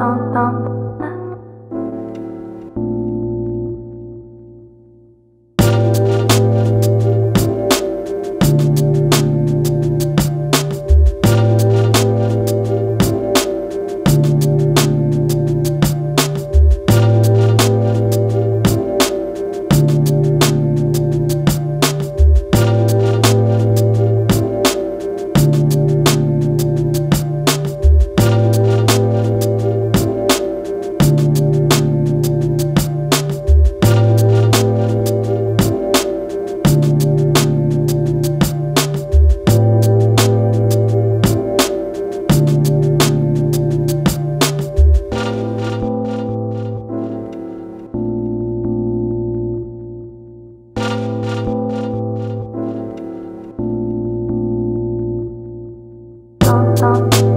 dun, dun. Thank you.